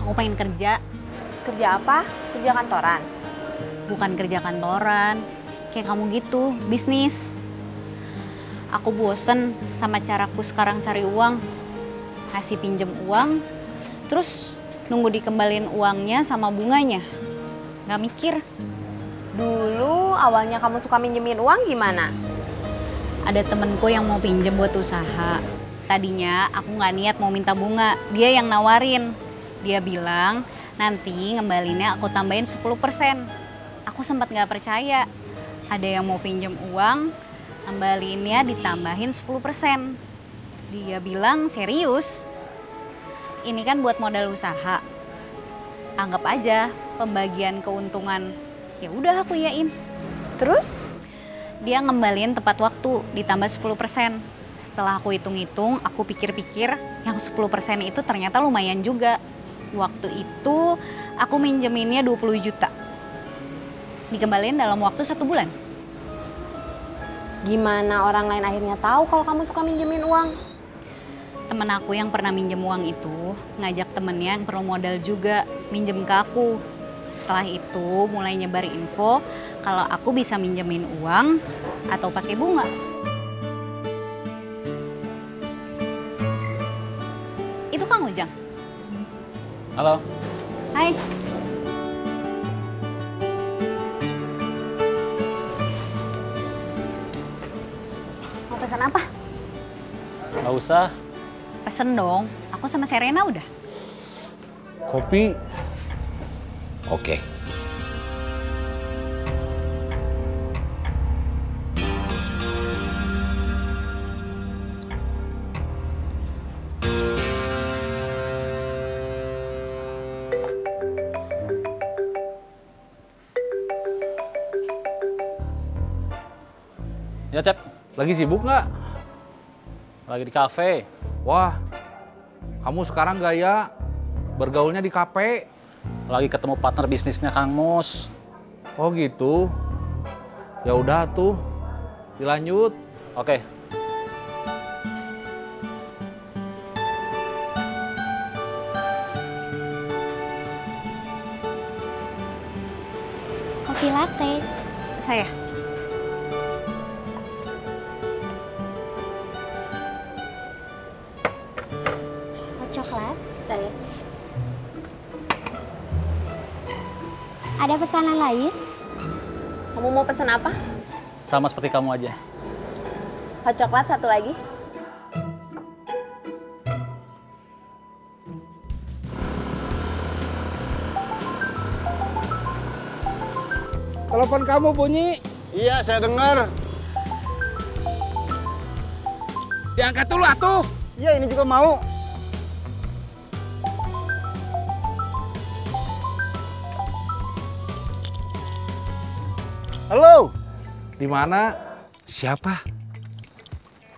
aku pengen kerja. Kerja apa? Kerja kantoran? Bukan kerja kantoran. Kayak kamu gitu, bisnis. Aku bosen sama caraku sekarang cari uang. Kasih pinjem uang, terus nunggu dikembalin uangnya sama bunganya. Gak mikir. Dulu awalnya kamu suka minjemin uang gimana? Ada temenku yang mau pinjem buat usaha. Tadinya aku nggak niat mau minta bunga, dia yang nawarin. Dia bilang nanti ngembalinnya aku tambahin 10%. Aku sempat nggak percaya. Ada yang mau pinjem uang, ngembalinnya ditambahin 10%. Dia bilang serius. Ini kan buat modal usaha. Anggap aja pembagian keuntungan. Ya udah aku yain. Terus? Dia ngembalin tepat waktu ditambah 10%. Setelah aku hitung-hitung, aku pikir-pikir yang 10% itu ternyata lumayan juga. Waktu itu aku minjeminnya 20 juta. Dikembalin dalam waktu satu bulan. Gimana orang lain akhirnya tahu kalau kamu suka minjemin uang? Temen aku yang pernah minjem uang itu ngajak temennya yang perlu modal juga minjem ke aku. Setelah itu mulai nyebar info kalau aku bisa minjemin uang atau pakai bunga. Itu Kang Ujang. Halo. Hai. Mau pesan apa? Nggak usah. Pesen dong. Aku sama Serena udah. Kopi. Oke. Ya, Cep. Lagi sibuk nggak? Lagi di kafe. Wah, kamu sekarang gaya bergaulnya di kafe. Lagi ketemu partner bisnisnya Kang Mus. Oh gitu. Ya udah tuh, dilanjut. Oke. Kopi latte. Saya. Coklat. Saya. Ada pesanan lain? Kamu mau pesan apa? Sama seperti kamu aja. Hot coklat satu lagi. Telepon kamu bunyi. Iya, saya dengar. Diangkat dulu atuh. Iya, ini juga mau. Halo, Di mana? Siapa?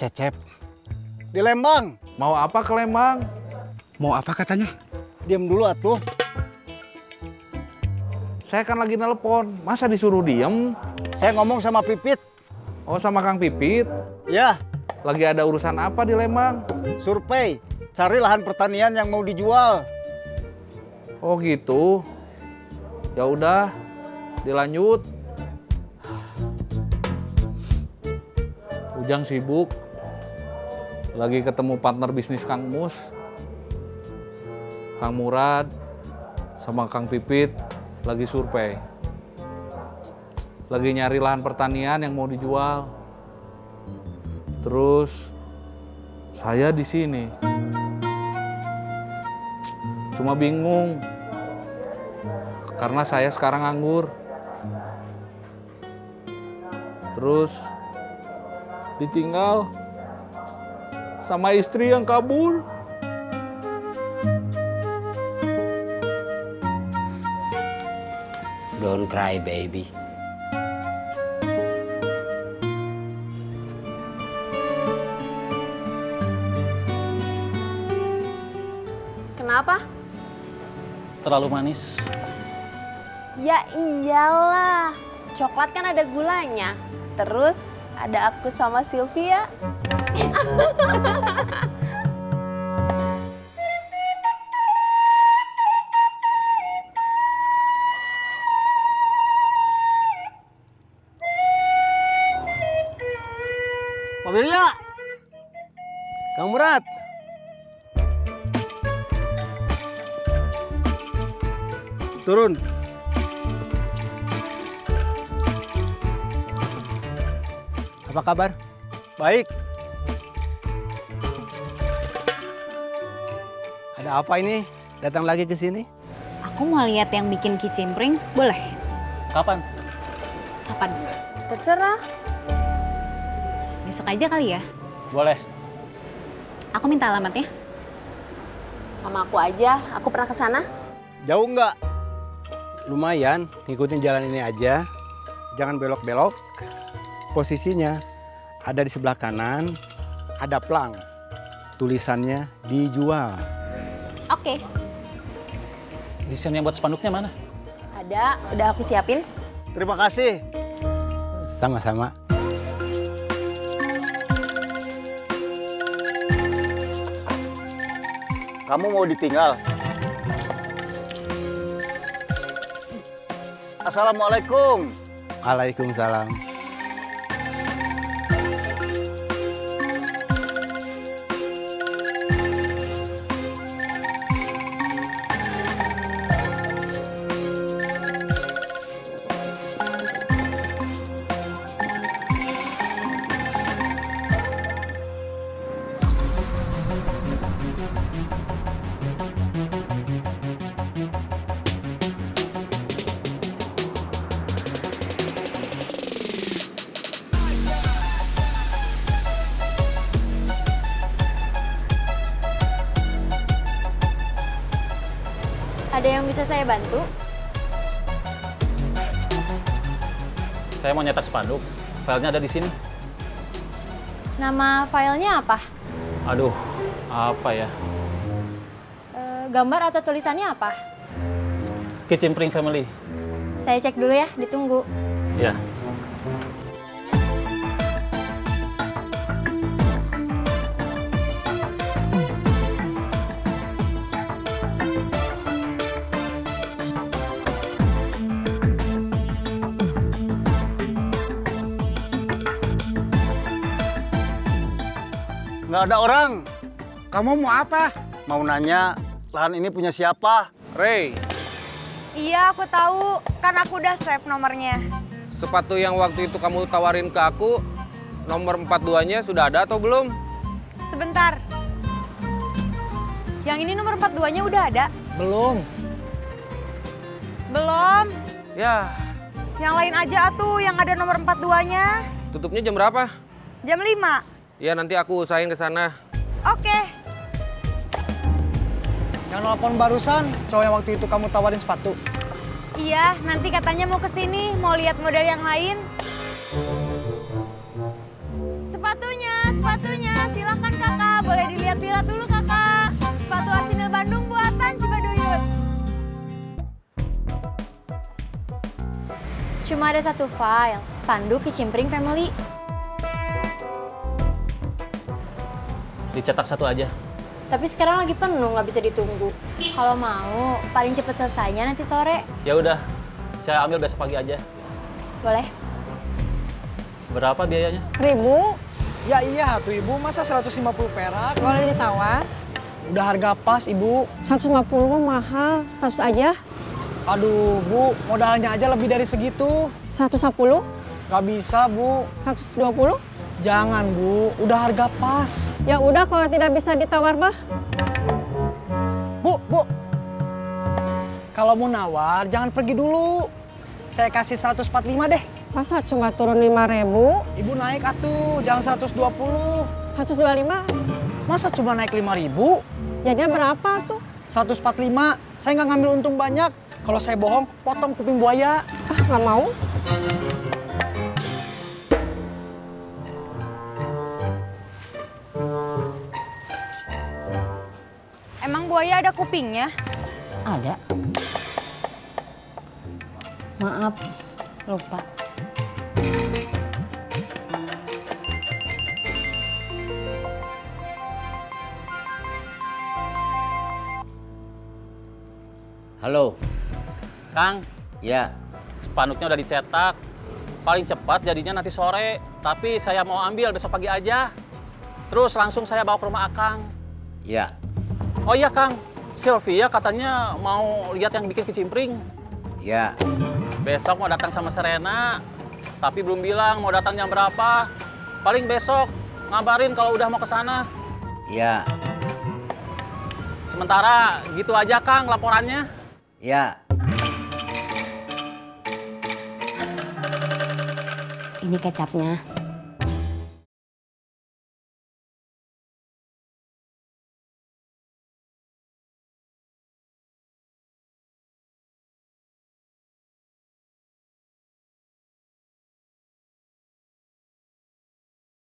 Cecep. Di Lembang. Mau apa ke Lembang? Mau apa katanya? Diam dulu atuh. Saya kan lagi nelpon. Masa disuruh diem? Saya ngomong sama Pipit. Oh sama Kang Pipit. Ya, Lagi ada urusan apa di Lembang? survei. Cari lahan pertanian yang mau dijual. Oh gitu. Ya udah, dilanjut. Ujang sibuk. Lagi ketemu partner bisnis Kang Mus. Kang Murad sama Kang Pipit lagi survei. Lagi nyari lahan pertanian yang mau dijual. Terus saya di sini. Cuma bingung. Karena saya sekarang nganggur. Terus ditinggal sama istri yang kabur. Don't cry, baby. Kenapa? Terlalu manis. Ya iyalah. Coklat kan ada gulanya. Terus ada aku sama Sylvia. Mobilnya, Kang Murad. Turun. Apa kabar? Baik. Ada apa ini? Datang lagi ke sini? Aku mau lihat yang bikin kicimpring, boleh? Kapan? Kapan? Terserah. Besok aja kali ya. Boleh. Aku minta alamatnya. Sama aku aja, aku pernah ke sana. Jauh nggak? Lumayan, ngikutin jalan ini aja. Jangan belok-belok. Posisinya ada di sebelah kanan, ada plang. Tulisannya dijual. Oke. Desain yang buat spanduknya mana? Ada, udah aku siapin. Terima kasih. Sama-sama. Kamu mau ditinggal? Assalamualaikum. Waalaikumsalam. Ada yang bisa saya bantu? Saya mau nyetak spanduk. Filenya ada di sini. Nama filenya apa? Aduh, apa ya? Eh, gambar atau tulisannya apa? Kicimpring Family. Saya cek dulu ya, ditunggu. Ya. Nggak ada orang. Kamu mau apa? Mau nanya, lahan ini punya siapa? Ray, Iya, aku tahu. Kan aku udah save nomornya. sepatu yang waktu itu kamu tawarin ke aku, nomor 42-nya sudah ada atau belum? Sebentar. Yang ini nomor 42-nya udah ada? Belum. Belum. Ya, Yang lain aja atuh yang ada nomor 42-nya. tutupnya jam berapa? Jam 5. Ya nanti aku usahain ke sana. Oke. Yang nelpon barusan, cowok yang waktu itu kamu tawarin sepatu. Iya, nanti katanya mau ke sini, mau lihat model yang lain. Sepatunya, sepatunya. Silakan kakak, boleh dilihat-lihat dulu kakak. Sepatu Arsenal Bandung buatan Cibaduyut. Cuma ada satu file, spanduk Kicimpring Family. Dicetak satu aja. Tapi sekarang lagi penuh, nggak bisa ditunggu. Kalau mau, paling cepet selesainya nanti sore. Ya udah, saya ambil besok pagi aja. Boleh? Berapa biayanya? Ribu, Ya iya tuh ibu, masa 150 perak? boleh ditawar. Udah harga pas ibu. 150 mah mahal, 100 aja. Aduh bu, modalnya aja lebih dari segitu. 110, Gak bisa bu. 120. Jangan bu, udah harga pas. Ya udah kalau tidak bisa ditawar mah. Bu, bu. Kalau mau nawar, jangan pergi dulu. Saya kasih 145 deh. Masa cuma turun 5 ribu, Ibu naik atuh, jangan 120. 125, Masa cuma naik 5 ribu? jadinya berapa tuh? 145, saya nggak ngambil untung banyak. Kalau saya bohong, potong kuping buaya. Ah, nggak mau. Buaya ada kupingnya? Ada. Maaf, lupa. Halo, Kang, ya spanduknya udah dicetak. Paling cepat jadinya nanti sore. Tapi saya mau ambil besok pagi aja. Terus langsung saya bawa ke rumah Akang. Ya, Oh iya Kang, Sylvia katanya mau lihat yang bikin kicimpring. ya, Besok mau datang sama Serena, tapi belum bilang mau datang jam berapa. Paling besok ngabarin kalau udah mau ke sana. ya, Sementara gitu aja Kang laporannya. ya. Ini kecapnya.